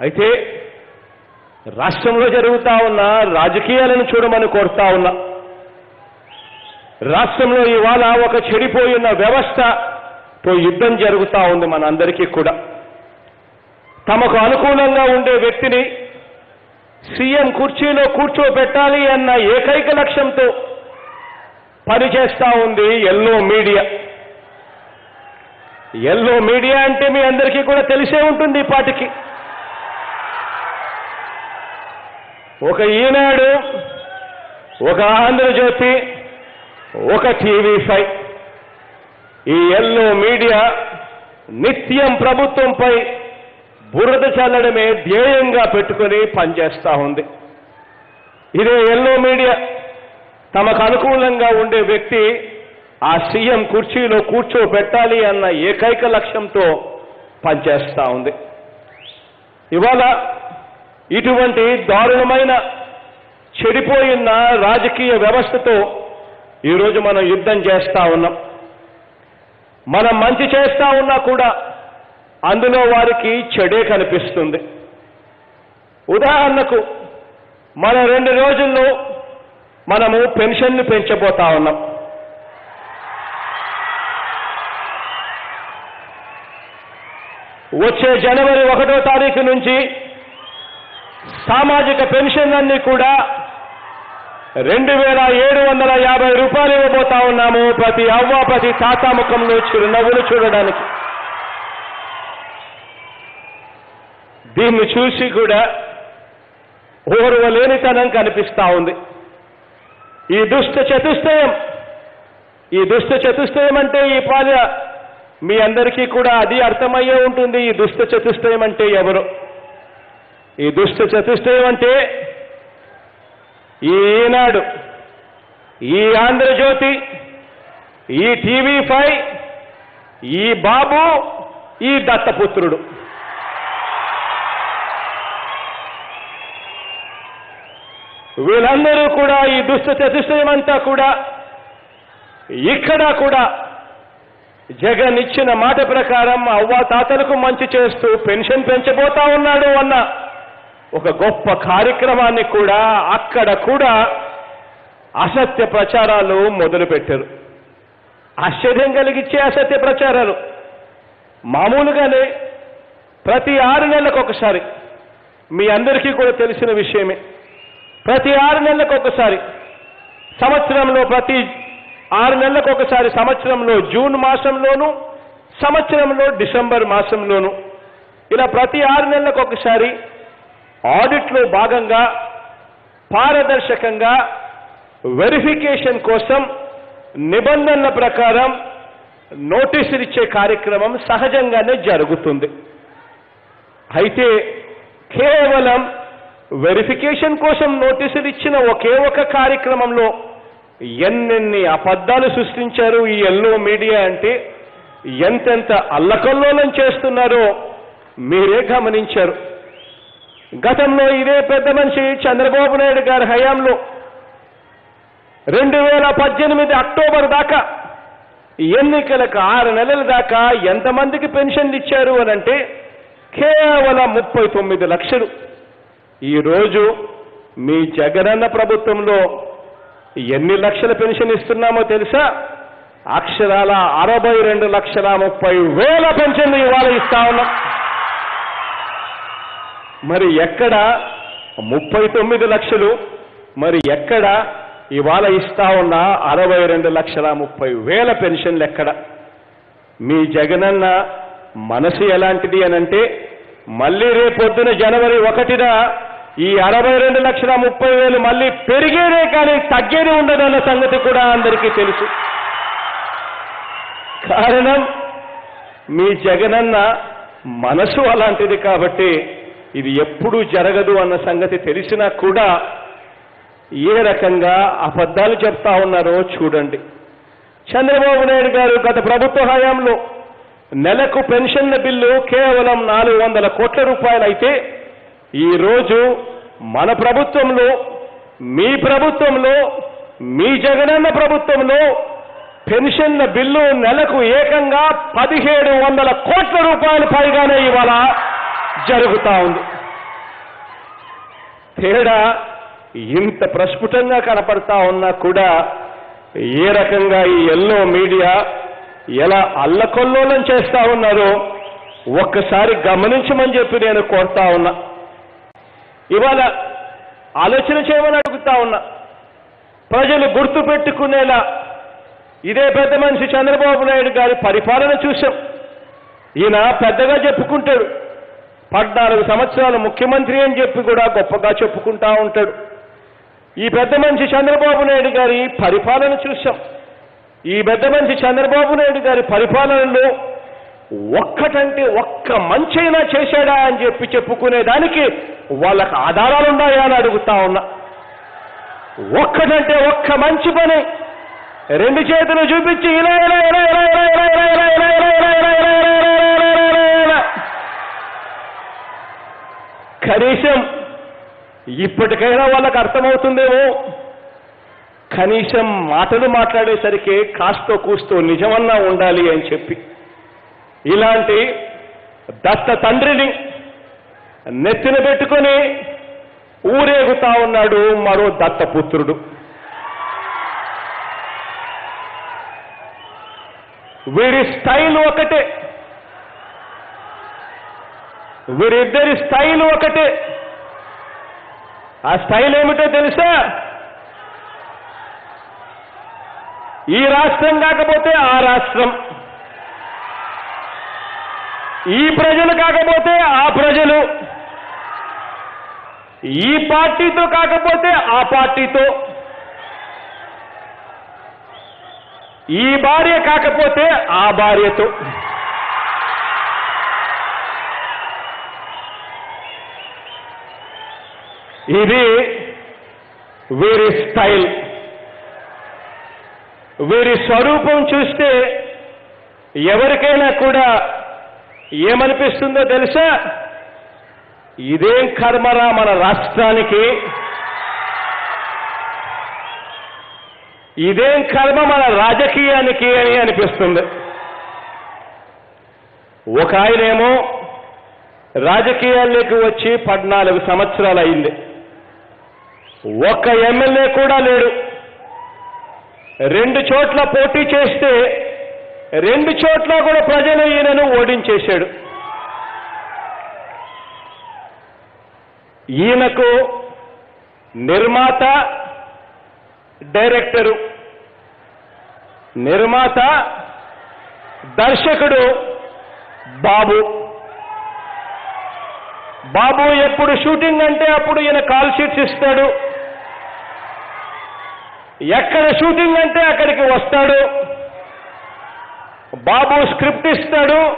అయితే రాష్ట్రంలో జరుగుతా ఉన్న రాజకీయాలను చూడమని కోరుతా ఉన్నా. రాష్ట్రంలో ఇవాళ ఒక చెడిపోయిన వ్యవస్థతో యుద్ధం జరుగుతా ఉంది మనందరికీ కూడా. తమకు అనుకూలంగా ఉండే వ్యక్తిని సీఎం కుర్చీలో కూర్చోబెట్టాలి అన్న ఏకైక లక్ష్యంతో పనిచేస్తా ఉంది ఎల్లో మీడియా. ఎల్లో మీడియా అంటే మీ అందరికీ కూడా తెలిసే ఉంటుంది ఈ పాటికి. ఒక ఈనాడు ఒక ఆంధ్రజ్యోతి ఒక టీవీ ఫైవ్ ఈ ఎల్లో మీడియా నిత్యం ప్రభుత్వంపై బురద చల్లడమే ధ్యేయంగా పెట్టుకొని పనిచేస్తా ఉంది. ఇదే ఎల్లో మీడియా తమకు అనుకూలంగా ఉండే వ్యక్తి ఆ సీఎం కుర్చీలో కూర్చోబెట్టాలి అన్న ఏకైక లక్ష్యంతో పనిచేస్తా ఉంది. ఇవాళ ఇటువంటి దారుణమైన చెడిపోయిన రాజకీయ వ్యవస్థతో ఈరోజు మనం యుద్ధం చేస్తా ఉన్నాం. మనం మంచి చేస్తా ఉన్నా కూడా అందులో వారికి చెడే కనిపిస్తుంది. ఉదాహరణకు మన రెండు రోజుల్లో మనము పెన్షన్ను పెంచబోతా ఉన్నాం. వచ్చే జనవరి ఒకటో తారీఖు నుంచి సామాజిక పెన్షన్లన్నీ కూడా రెండు వేల ఏడు వందల యాభై రూపాయలు ఇవ్వబోతా ఉన్నాము ప్రతి అవ్వ ప్రతి తాత ముఖంలో చిరునవ్వులు చూడడానికి. దీన్ని చూసి కూడా ఓర్వలేనితనం కనిపిస్తా ఉంది. ఈ దుష్ట చతుష్టయం ఈ దుష్ట చతుష్టయం అంటే ఈ పాద మీ అందరికీ కూడా అది అర్థమయ్యే ఉంటుంది. ఈ దుష్ట చతుష్టయం అంటే ఎవరు? ఈ దుష్ట చతుష్టయం అంటే ఈ ఈనాడు ఈ ఆంధ్రజ్యోతి ఈ టీవీ ఫైవ్ ఈ బాబు ఈ దత్తపుత్రుడు. వీళ్ళందరూ కూడా ఈ దుష్ట చతుష్టయం అంతా కూడా ఇక్కడ కూడా జగన్ ఇచ్చిన మాట ప్రకారం అవ్వ తాతలకు మంచి చేస్తూ పెన్షన్ పెంచబోతా ఉన్నాడు అన్న ఒక గొప్ప కార్యక్రమాన్ని కూడా అక్కడ కూడా అసత్య ప్రచారాలు మొదలుపెట్టారు. ఆశ్చర్యం కలిగించే అసత్య ప్రచారాలు. మామూలుగానే ప్రతి ఆరు నెలలకు ఒకసారి. మీ అందరికీ కూడా తెలిసిన విషయమే. ప్రతి ఆరు నెలలకు ఒకసారి. సంవత్సరంలో ప్రతి ఆరు నెలలకు ఒకసారి సంవత్సరంలో జూన్ మాసంలోను సంవత్సరంలో డిసెంబర్ మాసంలోను. ఇలా ప్రతి ఆరు నెలలకు ఒకసారి ఆడిట్లో భాగంగా పారదర్శకంగా వెరిఫికేషన్ కోసం నిబంధనల ప్రకారం నోటీసులు ఇచ్చే కార్యక్రమం సహజంగానే జరుగుతుంది. అయితే కేవలం వెరిఫికేషన్ కోసం నోటీసులు ఇచ్చిన ఒకే ఒక కార్యక్రమంలో ఎన్నెన్ని అబద్ధాలు సృష్టించారు ఈ ఎల్లో మీడియా అంటే ఎంతెంత అల్లకల్లోలం చేస్తున్నారో మీరే గమనించారు. గతంలో ఇదే పెద్ద మనిషి చంద్రబాబు నాయుడు గారి హయాంలో రెండు వేల పద్దెనిమిది అక్టోబర్ దాకా ఎన్నికలకు ఆరు నెలల దాకా ఎంతమందికి పెన్షన్లు ఇచ్చారు అని అంటే కేవలం ముప్పై తొమ్మిది లక్షలు. ఈరోజు మీ జగనన్న ప్రభుత్వంలో ఎన్ని లక్షల పెన్షన్ ఇస్తున్నామో తెలుసా? అక్షరాల అరవై రెండు లక్షల ముప్పై వేల పెన్షన్లు ఇవాళ ఇస్తా ఉన్నాం. మరి ఎక్కడ ముప్పై తొమ్మిది లక్షలు మరి ఎక్కడ ఇవాళ ఇస్తా ఉన్న అరవై రెండు లక్షల ముప్పై వేల పెన్షన్లు ఎక్కడ? మీ జగనన్న మనసు ఎలాంటిది అనంటే మళ్ళీ రేపొద్దున జనవరి ఒకటిన ఈ అరవై రెండు లక్షల ముప్పై వేలు మళ్ళీ పెరిగేదే కానీ తగ్గేది ఉండదన్న సంగతి కూడా అందరికీ తెలుసు. కారణం మీ జగనన్న మనసు అలాంటిది కాబట్టి ఇది ఎప్పుడూ జరగదు అన్న సంగతి తెలిసినా కూడా ఏ రకంగా అబద్ధాలు చెప్తా ఉన్నారో చూడండి. చంద్రబాబు నాయుడు గారు గత ప్రభుత్వ హయాంలో నెలకు పెన్షన్ల బిల్లు కేవలం నాలుగు వందల కోట్ల రూపాయలు అయితే ఈరోజు మన ప్రభుత్వంలో మీ ప్రభుత్వంలో మీ జగనన్న ప్రభుత్వంలో పెన్షన్ల బిల్లు నెలకు ఏకంగా పదిహేడు వందల కోట్ల రూపాయలు పైగానే ఇవాళ జరుగుతా ఉంది. తేడా ఇంత ప్రస్ఫుటంగా కనపడతా ఉన్నా కూడా ఏ రకంగా ఈ ఎల్లో మీడియా ఎలా అల్లకొల్లోలం చేస్తా ఉన్నారో ఒక్కసారి గమనించమని చెప్పి నేను కోరుతా ఉన్నా. ఇవాళ ఆలోచన చేయమని అడుగుతా ఉన్నా. ప్రజలు గుర్తు పెట్టుకునేలా ఇదే పెద్ద మనిషి చంద్రబాబు నాయుడు గారి పరిపాలన చూశాం. ఈయన పెద్దగా చెప్పుకుంటాడు. పద్నాలుగు సంవత్సరాలు ముఖ్యమంత్రి అని చెప్పి కూడా గొప్పగా చెప్పుకుంటా ఉంటాడు ఈ పెద్ద మనిషి చంద్రబాబు నాయుడు గారి పరిపాలన చూశాం ఈ పెద్ద మనిషి చంద్రబాబు నాయుడు గారి పరిపాలనలో ఒక్కటంటే ఒక్క మంచైనా చేశాడా అని చెప్పి చెప్పుకునే దానికి వాళ్ళకి ఆధారాలు ఉన్నాయా అని అడుగుతా ఉన్నా ఒక్కటంటే ఒక్క మంచి పని రెండు చేతులు చూపించి ఇలా ఇలా ఇలా ఇలా ఇలా ఇలా ఇలా ఇలా ఇలా ఇలా ఇలా ఇలా ఇలా ఇలా ఇలా కనీసం ఇప్పటికైనా వాళ్ళకి అర్థమవుతుందేమో? కనీసం మాటలు మాట్లాడేసరికి కాస్తో కూస్తో నిజమన్నా ఉండాలి అని చెప్పి. ఇలాంటి దత్త తండ్రిని నెత్తిన పెట్టుకొని ఊరేగుతా ఉన్నాడు మరో దత్తపుత్రుడు. వీడి స్టైల్ ఒకటే. వీరిద్దరి స్టైల్ ఒకటే. ఆ స్టైల్ ఏమిటో తెలుసా? ఈ రాష్ట్రం కాకపోతే ఆ రాష్ట్రం. ఈ ప్రజలు కాకపోతే ఆ ప్రజలు. ఈ పార్టీతో కాకపోతే ఆ పార్టీతో. ఈ భార్య కాకపోతే ఆ భార్యతో. ఇది వీరి స్టైల్. వీరి స్వరూపం చూస్తే ఎవరికైనా కూడా ఏమనిపిస్తుందో తెలుసా? ఇదేం కర్మరా మన రాష్ట్రానికి? ఇదేం కర్మ మన రాజకీయానికి అని అనిపిస్తుంది. ఒక ఆయనేమో రాజకీయాల్లోకి వచ్చి పద్నాలుగు సంవత్సరాలు అయింది ఒక్క ఎమ్మెల్యే కూడా లేడు. రెండు చోట్ల పోటీ చేస్తే రెండు చోట్ల కూడా ప్రజలు ఈయనను ఓడించేశాడు. ఈయనకు నిర్మాత డైరెక్టరు నిర్మాత దర్శకుడు బాబు. బాబు ఎప్పుడు షూటింగ్ అంటే అప్పుడు ఈయన కాల్ షీట్స్ ఇస్తాడు. ఎక్కడ షూటింగ్ అంటే అక్కడికి వస్తాడు. బాబు స్క్రిప్ట్ ఇస్తాడు.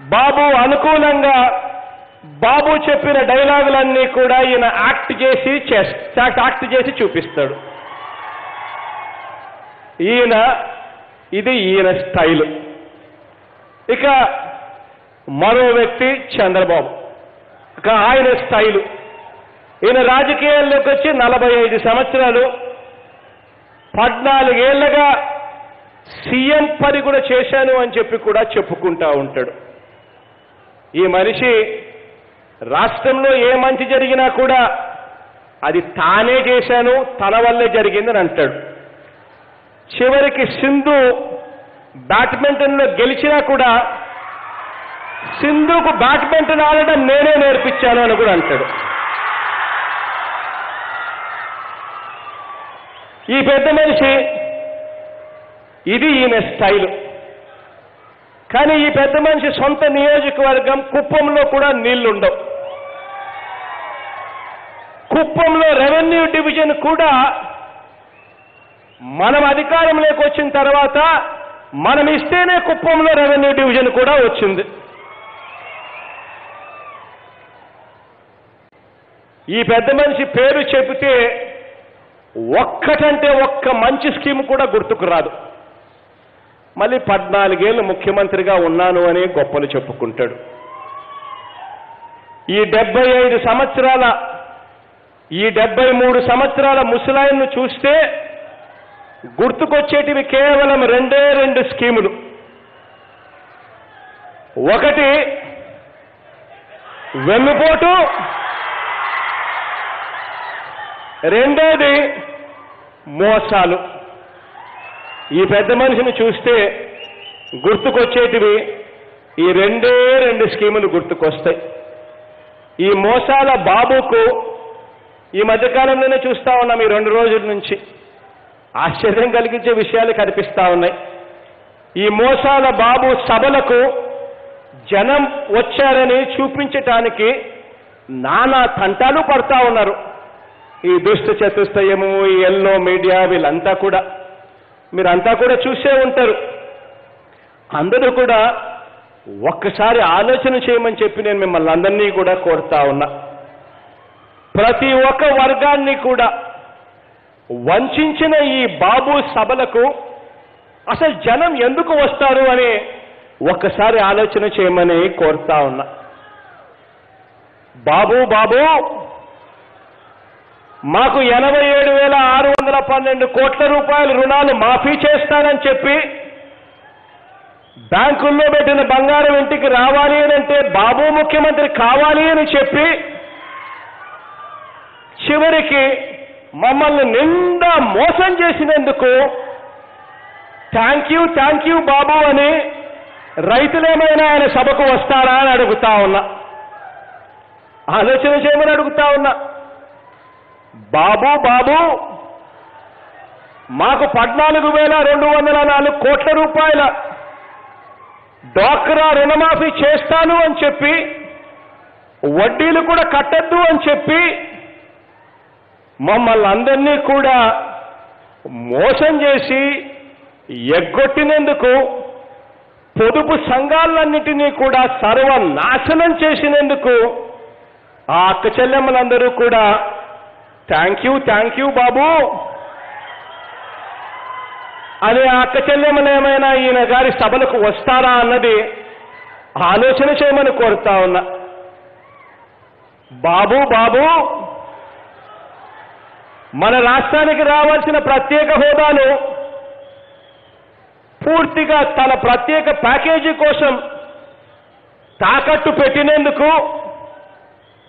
బాబు అనుకూలంగా బాబు చెప్పిన డైలాగులన్నీ కూడా ఈయన యాక్ట్ చేసి యాక్ట్ చేసి చూపిస్తాడు. ఈయన ఇది ఈయన స్టైల్. ఇక మరో వ్యక్తి చంద్రబాబు. ఇక ఆయన స్టైలు. ఈయన రాజకీయాల్లోకి వచ్చి నలభై ఐదు సంవత్సరాలు పద్నాలుగేళ్ళగా సీఎం పని కూడా చేశాను అని చెప్పి కూడా చెప్పుకుంటా ఉంటాడు. ఈ మనిషి రాష్ట్రంలో ఏ మంచి జరిగినా కూడా అది తానే చేశాను తన వల్లే జరిగిందని అంటాడు. చివరికి సింధు బ్యాడ్మింటన్లో గెలిచినా కూడా సింధుకు బ్యాడ్మింటన్ ఆడడం నేనే నేర్పించాను అని కూడా అంటాడు. ఈ పెద్ద మనిషి ఇది ఈమె స్టైల్. కానీ ఈ పెద్ద మనిషి సొంత నియోజకవర్గం కుప్పంలో కూడా నీళ్ళుండవు. కుప్పంలో రెవెన్యూ డివిజన్ కూడా మనం అధికారంలోకి వచ్చిన తర్వాత మనం ఇస్తేనే కుప్పంలో రెవెన్యూ డివిజన్ కూడా వచ్చింది. ఈ పెద్ద మనిషి పేరు చెబితే ఒక్కటంటే ఒక్క మంచి స్కీమ్ కూడా గుర్తుకు రాదు. మళ్ళీ పద్నాలుగేళ్ళు ముఖ్యమంత్రిగా ఉన్నాను అని గొప్పలు చెప్పుకుంటాడు. ఈ డెబ్బై ఐదు సంవత్సరాల ఈ డెబ్బై మూడు సంవత్సరాల ముసలాయన్ను చూస్తే గుర్తుకొచ్చేటివి కేవలం రెండే రెండు స్కీములు. ఒకటి వెన్నుపోటు. రెండోది మోసాలు. ఈ పెద్ద మనిషిని చూస్తే గుర్తుకొచ్చేటివి ఈ రెండే రెండు స్కీములు గుర్తుకొస్తాయి. ఈ మోసాల బాబుకు ఈ మధ్యకాలంలోనే చూస్తా ఉన్నాం ఈ రెండు రోజుల నుంచి. ఆశ్చర్యం కలిగించే విషయాలు కనిపిస్తా ఉన్నాయి. ఈ మోసాల బాబు సభలకు జనం వచ్చారని చూపించటానికి నానా తంటాలు పడతా ఉన్నారు. ఈ దుష్ట చతుష్టయము ఈ ఎల్లో మీడియా వీళ్ళంతా కూడా. మీరంతా కూడా చూసే ఉంటారు. అందరూ కూడా ఒక్కసారి ఆలోచన చేయమని చెప్పి నేను మిమ్మల్ని అందరినీ కూడా కోరుతా ఉన్నా. ప్రతి ఒక్క వర్గాన్ని కూడా వంచిన ఈ బాబు సభలకు అసలు జనం ఎందుకు వస్తారు అని ఒక్కసారి ఆలోచన చేయమని కోరుతా ఉన్నా. బాబు బాబు మాకు ఎనభై ఏడు వేల ఆరు వందల పన్నెండు కోట్ల రూపాయల రుణాలు మాఫీ చేస్తానని చెప్పి బ్యాంకుల్లో పెట్టిన బంగారం ఇంటికి రావాలి అని అంటే బాబు ముఖ్యమంత్రి కావాలి అని చెప్పి చివరికి మమ్మల్ని నిండా మోసం చేసినందుకు thank you thank you Babu అని రైతులేమైనా ఆయన సభకు వస్తారా అని అడుగుతా ఉన్నా. ఆలోచన చేయమని అడుగుతా ఉన్నా. బాబు బాబు మాకు పద్నాలుగు వేల రెండు వందల నాలుగు కోట్ల రూపాయల డ్వాక్రా రుణమాఫీ చేస్తాను అని చెప్పి వడ్డీలు కూడా కట్టద్దు అని చెప్పి మమ్మల్ని అందరినీ కూడా మోసం చేసి ఎగ్గొట్టినందుకు పొదుపు సంఘాలన్నిటినీ కూడా సర్వనాశనం చేసినందుకు ఆ అక్క చెల్లెమ్మలందరూ కూడా thank you thank you Babu. అని అక్క చెల్లెమలేమైనా ఈయన గారి సభలకు వస్తారా అన్నది ఆలోచన చేయమని కోరుతా ఉన్నా. బాబు బాబు మన రాష్ట్రానికి రావాల్సిన ప్రత్యేక హోదాను పూర్తిగా తన ప్రత్యేక ప్యాకేజీ కోసం తాకట్టు పెట్టినందుకు